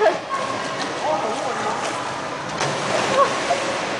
Yeah.